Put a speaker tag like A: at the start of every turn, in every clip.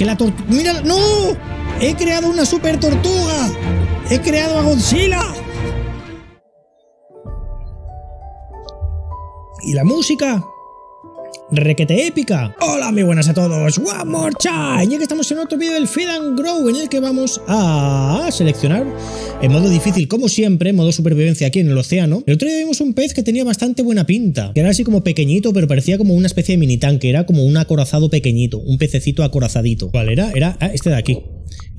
A: Que la tortuga... ¡Mira! ¡No! ¡He creado una super tortuga! ¡He creado a Godzilla! ¿Y la música? Requete épica. Hola, muy buenas a todos. One more time. Ya que estamos en otro vídeo del Feed and Grow en el que vamos a seleccionar en modo difícil, como siempre, modo supervivencia aquí en el océano. El otro día vimos un pez que tenía bastante buena pinta, era así como pequeñito, pero parecía como una especie de mini tanque, era como un acorazado pequeñito, un pececito acorazadito. ¿Cuál era? Era ah, este de aquí.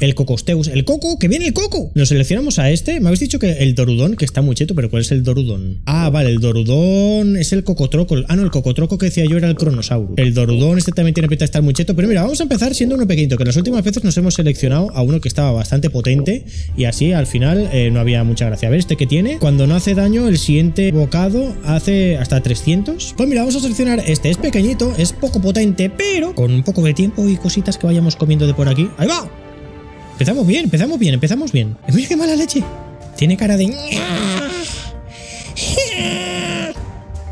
A: El Cocosteus. ¡El Coco! ¡Que viene el Coco! Nos seleccionamos a este. Me habéis dicho que el Dorudón, que está muy cheto, pero ¿cuál es el Dorudón? Ah, vale, el Dorudón es el Cocotroco. Ah, no, el Cocotroco que decía yo era el Cronosaurus. El Dorudón, este también tiene pinta de estar muy cheto. Pero mira, vamos a empezar siendo uno pequeñito, que las últimas veces nos hemos seleccionado a uno que estaba bastante potente y así al final eh, no había mucha gracia. A ver, este que tiene, cuando no hace daño, el siguiente bocado hace hasta 300. Pues mira, vamos a seleccionar este. Es pequeñito, es poco potente, pero con un poco de tiempo y cositas que vayamos comiendo de por aquí. ¡Ahí va! Empezamos bien, empezamos bien, empezamos bien. Mira qué mala leche. Tiene cara de...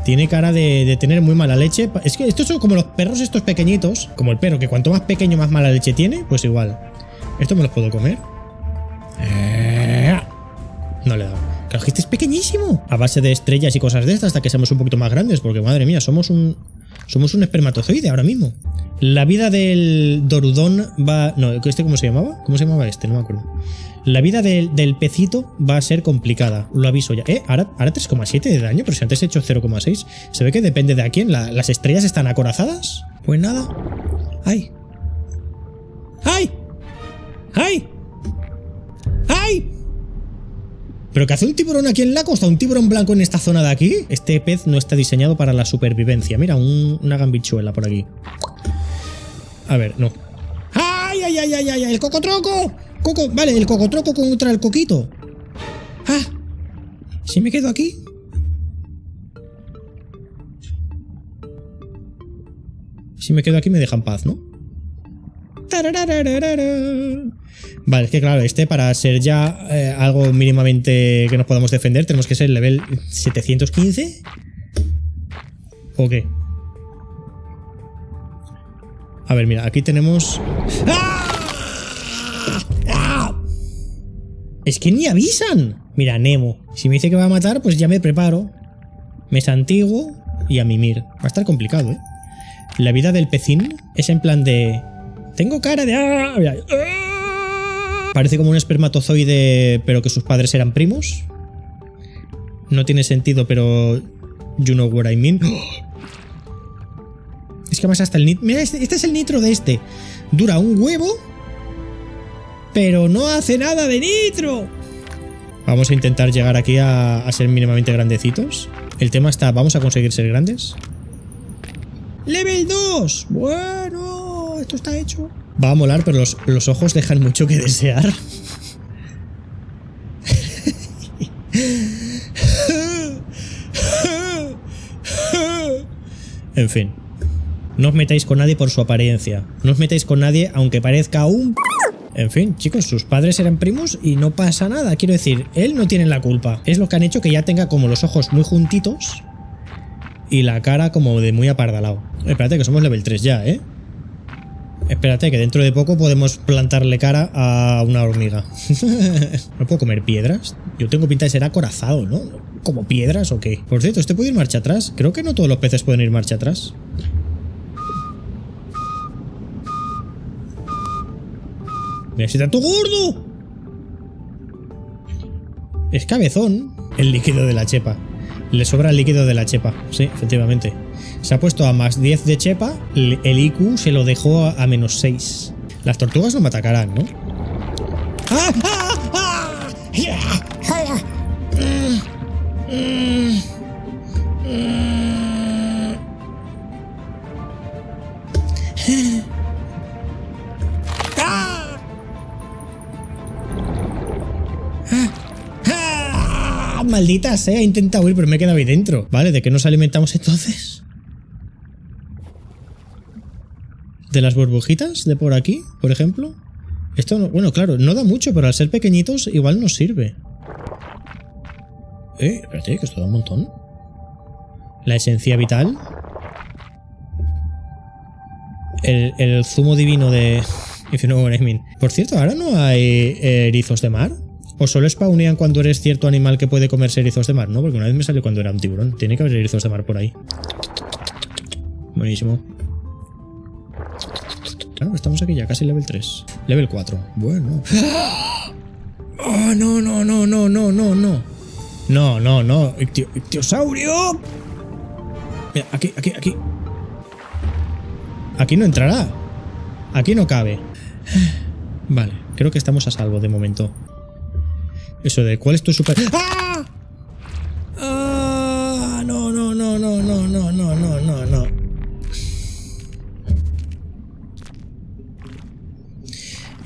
A: Tiene cara de, tener muy mala leche. Es que estos son como los perros estos pequeñitos. Como el perro, que cuanto más pequeño más mala leche tiene, pues igual. ¿Esto me los puedo comer? No le he dado. Claro este es pequeñísimo. A base de estrellas y cosas de estas hasta que seamos un poquito más grandes. Porque madre mía, somos un... Somos un espermatozoide ahora mismo. La vida del Dorudón va... No, ¿este cómo se llamaba? ¿Cómo se llamaba este? No me acuerdo. La vida del, pecito va a ser complicada. Lo aviso ya. ¿Eh? Ahora, ahora 3,7 de daño, pero si antes he hecho 0,6. Se ve que depende de a quién. ¿Las estrellas están acorazadas? Pues nada. ¡Ay! ¡Ay! ¡Ay! ¡Ay! ¿Pero qué hace un tiburón aquí en la costa? ¿Un tiburón blanco en esta zona de aquí? Este pez no está diseñado para la supervivencia. Mira, una gambichuela por aquí. A ver, no. ¡Ay, ay, ay, ay, ay! ¡El cocotroco! Coco, vale, el cocotroco contra el coquito. ¡Ah! ¿Si me quedo aquí? Si me quedo aquí me dejan paz, ¿no? Vale, es que claro, este para ser ya eh, algo mínimamente que nos podamos defender tenemos que ser level 715. ¿O qué? A ver, mira, aquí tenemos... ¡Ah! ¡Ah! Es que ni avisan. Mira, Nemo. Si me dice que va a matar, pues ya me preparo. Me santiguo y a mimir. Va a estar complicado, ¿eh? La vida del pecín es en plan de... Tengo cara de... ¡Ah! Parece como un espermatozoide, pero que sus padres eran primos. No tiene sentido, pero... You know what I mean. Es que además hasta el nitro... Mira, este, este, es el nitro de este. Dura un huevo, pero no hace nada de nitro. Vamos a intentar llegar aquí a, a ser mínimamente grandecitos. El tema está, ¿vamos a conseguir ser grandes? ¡Level 2! Bueno, esto está hecho. Va a molar, pero los, ojos dejan mucho que desear. En fin. No os metáis con nadie por su apariencia. No os metáis con nadie aunque parezca un... En fin, chicos, sus padres eran primos y no pasa nada. Quiero decir, él no tiene la culpa. Es lo que han hecho que ya tenga como los ojos muy juntitos y la cara como de muy apardalado. Espérate que somos level 3 ya, ¿eh? Espérate, que dentro de poco podemos plantarle cara a una hormiga. ¿No puedo comer piedras? Yo tengo pinta de ser acorazado, ¿no? ¿Como piedras o qué? Por cierto, ¿este puede ir marcha atrás? Creo que no todos los peces pueden ir marcha atrás. ¡Necesita tu gordo! Es cabezón. El líquido de la chepa. Le sobra el líquido de la chepa. Sí, efectivamente. Se ha puesto a más 10 de chepa, el IQ se lo dejó a, menos 6. Las tortugas no me atacarán, ¿no? Maldita sea, he intentado huir, pero me he quedado ahí dentro. Vale, ¿de qué nos alimentamos entonces? De las burbujitas de por aquí, por ejemplo. Esto, bueno, claro, no da mucho, pero al ser pequeñitos igual nos sirve. Eh, espérate, que esto da un montón. La esencia vital. El, zumo divino de, If you know what I mean. Por cierto, ¿ahora no hay eh, erizos de mar? ¿O solo spawnean cuando eres cierto animal que puede comerse erizos de mar? No, porque una vez me salió cuando era un tiburón. Tiene que haber erizos de mar por ahí. Buenísimo. Claro, estamos aquí ya, casi level 3. Level 4. Bueno. ¡Oh, no, no, no, no, no, no, no! No, no, no. Ictio- ¡Ictiosaurio! Mira, aquí, aquí, aquí. Aquí no entrará. Aquí no cabe. Vale, creo que estamos a salvo de momento. Eso de cuál es tu super... ¡Ah!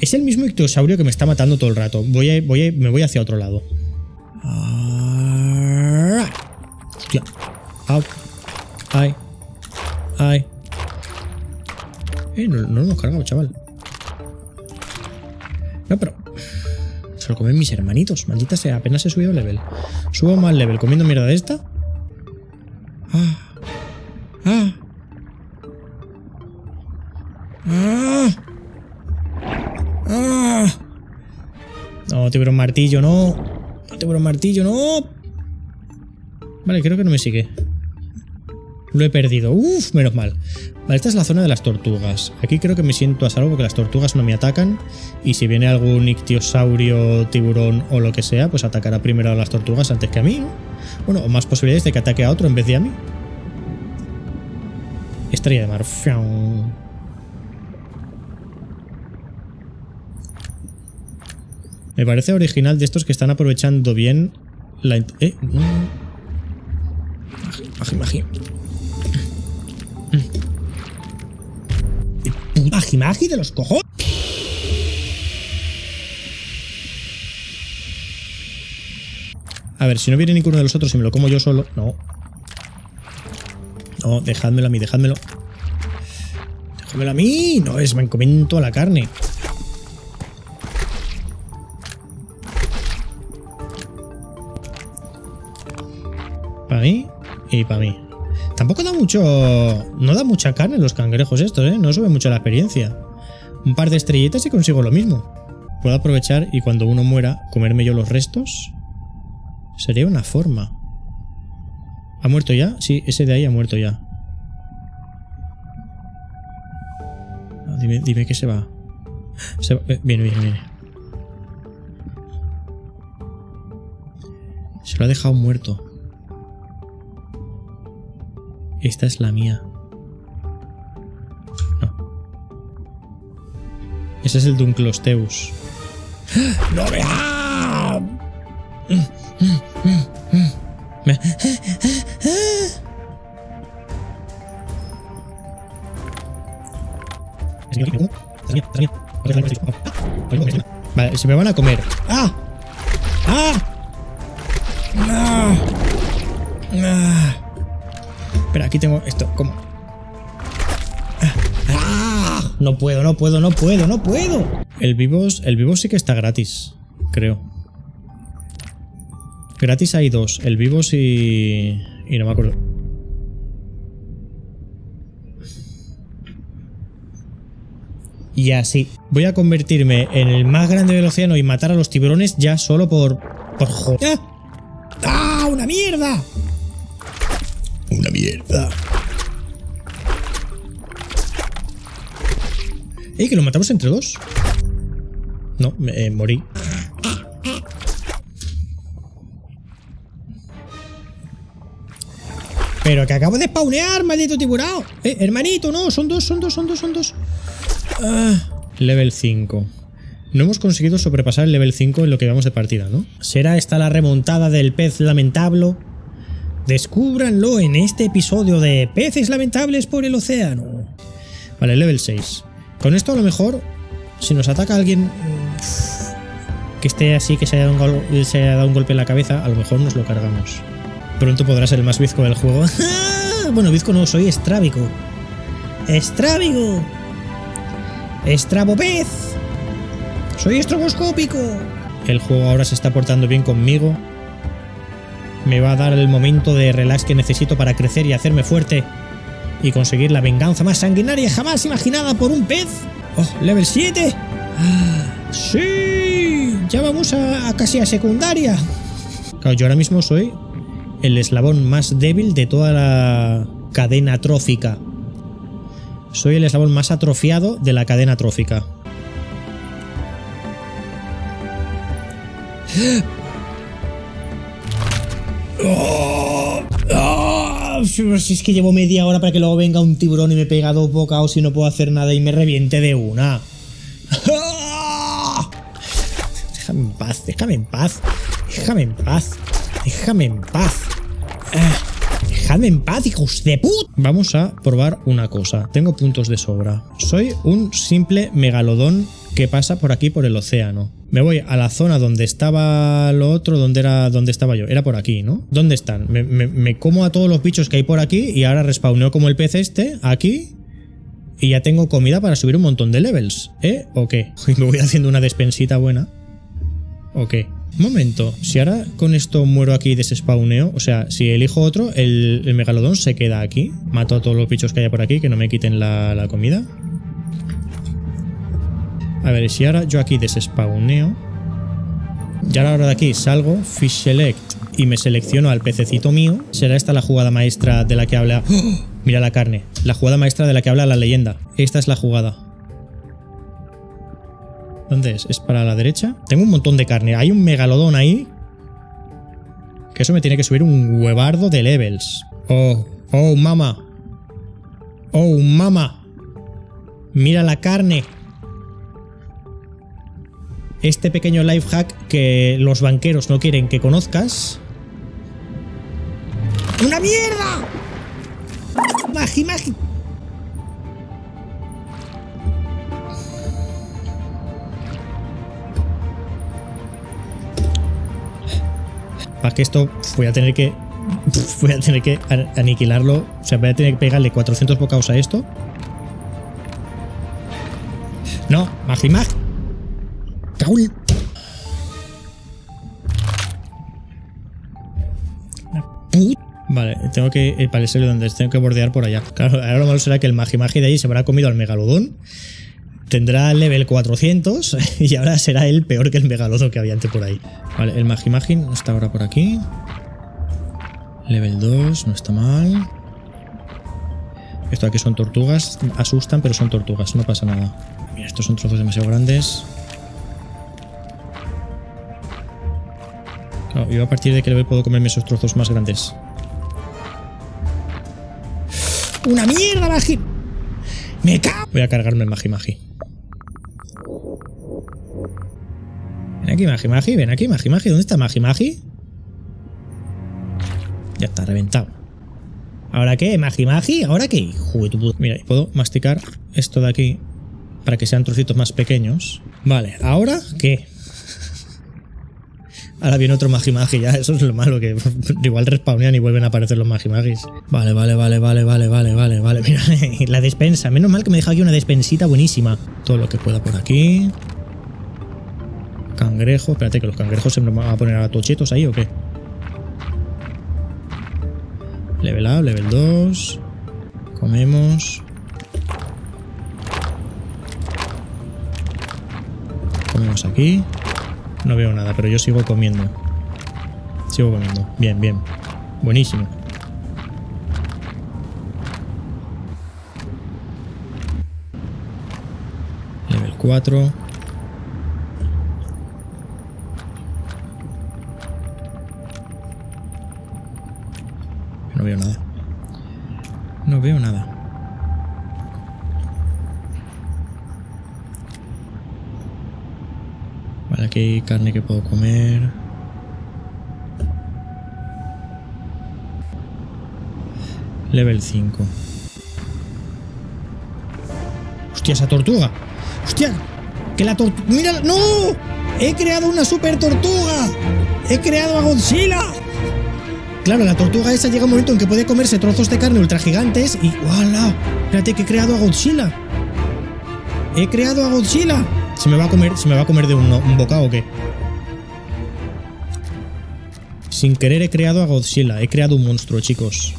A: Es el mismo ictiosaurio que me está matando todo el rato. Voy a, voy a- me voy hacia otro lado. Hostia. Au. Ay. Ay. Eh, no, no lo hemos cargado, chaval. No, pero... Se lo comen mis hermanitos. Maldita sea, apenas he subido level. Subo más level comiendo mierda de esta. No, tiburón martillo, no. Tiburón martillo, no. Vale, creo que no me sigue. Lo he perdido. Uf, menos mal. Vale, esta es la zona de las tortugas. Aquí creo que me siento a salvo porque las tortugas no me atacan. Y si viene algún ictiosaurio, tiburón o lo que sea, pues atacará primero a las tortugas antes que a mí, ¿no? Bueno, o más posibilidades de que ataque a otro en vez de a mí. Estrella de mar. Me parece original de estos que están aprovechando bien la... Eh. Magi, magi. Magi, magi de los cojones. A ver, si no viene ninguno de los otros y me lo como yo solo... No. No, dejádmelo a mí, dejádmelo. Déjamelo a mí. No, es me encomento a la carne. Y para mí. Tampoco da mucho... No da mucha carne los cangrejos estos, ¿eh? No sube mucho la experiencia. Un par de estrellitas y consigo lo mismo. Puedo aprovechar y cuando uno muera, comerme yo los restos. Sería una forma. ¿Ha muerto ya? Sí, ese de ahí ha muerto ya. Dime, dime que se va. Se va- eh, Viene, viene, viene. Se lo ha dejado muerto. Esta es la mía. No. Ese es el Dunclosteus. ¡No vea! Me- Vale, se me van a comer. ¡Ah! ¡Ah! ¡Ah! ¡Ah! Espera, aquí tengo esto. ¿Cómo? ¡Ah! No puedo, no puedo, no puedo, no puedo. El vivos, el vivos sí que está gratis, creo. Gratis hay dos, el vivos y... y no me acuerdo. Y así. Voy a convertirme en el más grande del océano y matar a los tiburones ya solo por... por joder. ¡Ah! ¡Una mierda! Mierda. ¡Ey, que lo matamos entre dos! No, me, eh, morí. Pero que acabo de spawnear, maldito tiburón. Eh, hermanito, no, son dos, son dos, son dos, son dos. Ah, level 5. No hemos conseguido sobrepasar el level 5 en lo que vamos de partida, ¿no? ¿Será esta la remontada del pez lamentable? Descúbranlo en este episodio de Peces Lamentables por el Océano. Vale, level 6. Con esto a lo mejor, si nos ataca alguien mm, que esté así, que se haya, dado un se haya dado un golpe en la cabeza, a lo mejor nos lo cargamos. Pronto podrá ser el más bizco del juego. bueno, bizco no, soy estrábico. ¡Estrábico! ¡Estrabopez! ¡Soy estroboscópico! El juego ahora se está portando bien conmigo. Me va a dar el momento de relax que necesito para crecer y hacerme fuerte. Y conseguir la venganza más sanguinaria jamás imaginada por un pez. Oh, level 7. Sí, ya vamos a, a casi a secundaria. Claro, yo ahora mismo soy el eslabón más débil de toda la cadena trófica. Soy el eslabón más atrofiado de la cadena trófica. Si es que llevo media hora para que luego venga un tiburón y me pega dos bocados y no puedo hacer nada y me reviente de una. Déjame en paz, déjame en paz. Déjame en paz. Déjame en paz. Ah, dejadme en paz, hijos de put. Vamos a probar una cosa. Tengo puntos de sobra. Soy un simple megalodón que pasa por aquí por el océano. Me voy a la zona donde estaba lo otro, donde era donde estaba yo. Era por aquí, ¿no? ¿Dónde están? Me, como a todos los bichos que hay por aquí y ahora respawneo como el pez este, aquí. Y ya tengo comida para subir un montón de levels. ¿Eh? ¿O qué? Me voy haciendo una despensita buena. ¿O qué? Momento, si ahora con esto muero aquí y desespawneo, o sea, si elijo otro, el, el megalodón se queda aquí. Mato a todos los bichos que haya por aquí, que no me quiten la, la comida. A ver, si ahora yo aquí desespawneo. Y ahora de aquí salgo, Fish Select, y me selecciono al pececito mío. ¿Será esta la jugada maestra de la que habla... ¡Oh! Mira la carne. La jugada maestra de la que habla la leyenda. Esta es la jugada. ¿Dónde es? ¿Es para la derecha? Tengo un montón de carne. Hay un megalodón ahí. Que eso me tiene que subir un huevardo de levels. Oh, oh, mama. Oh, mama. Mira la carne. Este pequeño life hack que los banqueros no quieren que conozcas. ¡Una mierda! ¡Magi, magi! Para que esto voy a tener que. Voy a tener que aniquilarlo. O sea, voy a tener que pegarle 400 bocados a esto. No, magi, magi. Vale, tengo que para el donde tengo que bordear por allá. Claro, ahora lo malo será que el Magi Magi de ahí se habrá comido al megalodón. Tendrá level 400 y ahora será él peor que el megalodón que había antes por ahí. Vale, el Magi Magi no está ahora por aquí. Level 2, no está mal. Esto aquí son tortugas, asustan, pero son tortugas, no pasa nada. Estos son trozos demasiado grandes. Yo a partir de qué level puedo comerme esos trozos más grandes. ¡Una mierda, Magi! ¡Me cago! Voy a cargarme el Magi Magi. Ven aquí, Magi Magi, ven aquí, Magi Magi. ¿Dónde está Magi Magi? Ya está, reventado. ¿Ahora qué? ¿Magi Magi? ¿Ahora qué? Hijo de tu puta- Mira, y puedo masticar esto de aquí para que sean trocitos más pequeños. Vale, ¿ahora qué? Ahora viene otro Magi Magi, ya, eso es lo malo, que igual respawnean y vuelven a aparecer los Magi Magis. Vale, vale, vale, vale, vale, vale, vale, vale. Mira, la despensa. Menos mal que me deja aquí una despensita buenísima. Todo lo que pueda por aquí. Cangrejo. Espérate, que los cangrejos se me van a poner a tochetos ahí o qué. Level up, level 2. Comemos. Comemos aquí. No veo nada, pero yo sigo comiendo. Sigo comiendo. Bien, bien. Buenísimo. Level 4. Carne que puedo comer. Level 5. Hostia, esa tortuga. Hostia, que la tortuga... ¡Mira! ¡No! ¡He creado una super tortuga! ¡He creado a Godzilla! Claro, la tortuga esa llega un momento en que puede comerse trozos de carne ultra gigantes y ¡Wala! Espérate que he creado a Godzilla. He creado a Godzilla. ¿Se me va a comer, se me va a comer de un, bocado o qué? Sin querer he creado a Godzilla. He creado un monstruo, chicos.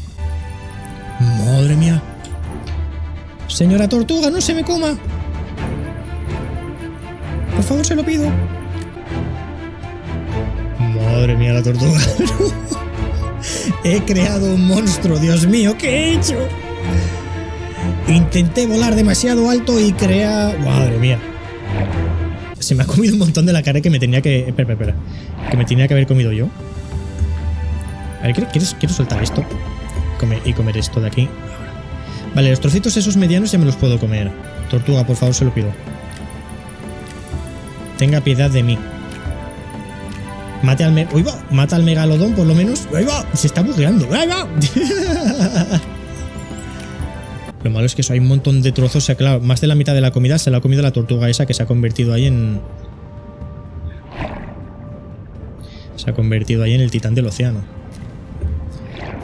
A: Madre mía. Señora tortuga, no se me coma. Por favor, se lo pido. Madre mía, la tortuga. he creado un monstruo, Dios mío, ¿qué he hecho? Intenté volar demasiado alto y crea... Madre mía. Se me ha comido un montón de la cara que me tenía que... Espera, espera. Que me tenía que haber comido yo. A ver, ¿quieres, soltar esto? y comer esto de aquí. Vale, los trocitos esos medianos ya me los puedo comer. Tortuga, por favor, se lo pido. Tenga piedad de mí. Mate al, me Mata al megalodón, por lo menos. ¡Uy, va! Se está bugueando. ¡Uy, va! Lo malo es que eso hay un montón de trozos. O sea, claro, más de la mitad de la comida se la ha comido la tortuga esa que se ha convertido ahí en... Se ha convertido ahí en el titán del océano.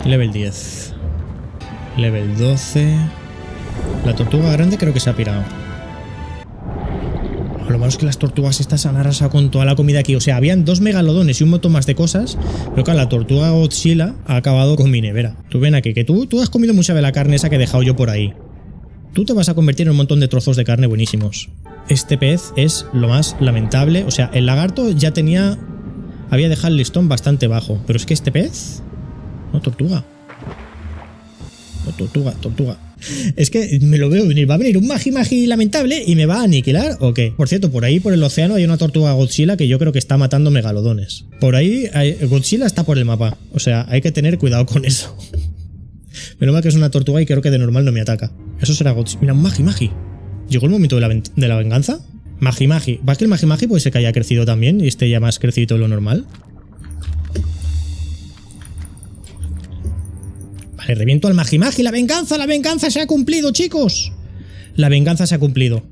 A: Level 10. Level 12. La tortuga grande creo que se ha pirado. Lo malo es que las tortugas estas han arrasado con toda la comida aquí. O sea, habían dos megalodones y un montón más de cosas. Pero claro, la tortuga Godzilla ha acabado con mi nevera. Tú ven aquí, que tú, tú has comido mucha de la carne esa que he dejado yo por ahí. Tú te vas a convertir en un montón de trozos de carne buenísimos. Este pez es lo más lamentable. O sea, el lagarto ya tenía... Había dejado el listón bastante bajo. Pero es que este pez... No, tortuga. No, tortuga, tortuga. Es que me lo veo venir. ¿Va a venir un Magi Magi lamentable y me va a aniquilar o qué? Por cierto, por ahí por el océano hay una tortuga Godzilla que yo creo que está matando megalodones. Por ahí Godzilla está por el mapa. O sea, hay que tener cuidado con eso. Menos mal que es una tortuga y creo que de normal no me ataca. Eso será Godzilla. Mira, un Magi Magi. ¿Llegó el momento de la, de la venganza? Magi Magi. ¿Va que el Magi Magi puede ser que haya crecido también y esté ya más crecido de lo normal? Le reviento al Magimagi. ¡La venganza! ¡La venganza se ha cumplido, chicos! La venganza se ha cumplido.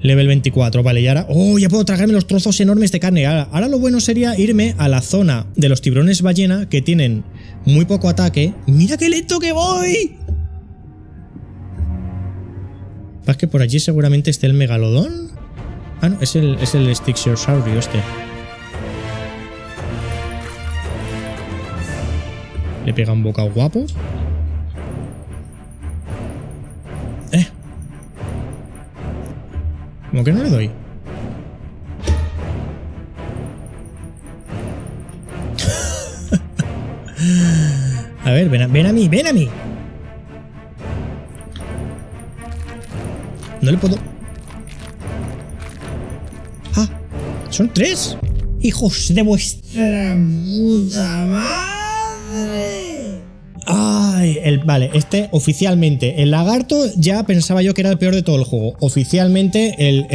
A: Level 24, vale, y ahora... ¡Oh, ya puedo tragarme los trozos enormes de carne! Ahora, lo bueno sería irme a la zona de los tiburones ballena que tienen muy poco ataque. ¡Mira qué lento que voy! ¿Vas que por allí seguramente esté el megalodón? Ah, no, es el, es el este. Le pega un bocado guapo. Eh. ¿Cómo que no le doy? a ver, ven a, ven a mí, ven a mí. No le puedo... Ah, son tres. Hijos de vuestra puta madre. El, vale, este oficialmente, el lagarto ya pensaba yo que era el peor de todo el juego. Oficialmente, el,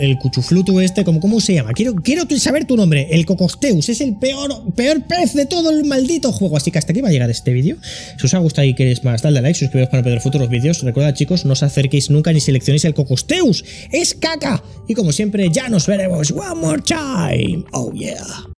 A: el, cuchufluto este, ¿cómo, ¿cómo se llama? Quiero, quiero saber tu nombre. El cocosteus es el peor, peor pez de todo el maldito juego. Así que hasta aquí va a llegar este vídeo. Si os ha gustado y queréis más, dale a like, suscribiros para no perder futuros vídeos. Recuerda, chicos, no os acerquéis nunca ni seleccionéis el cocosteus. ¡Es caca! Y como siempre, ya nos veremos. One more time. Oh yeah.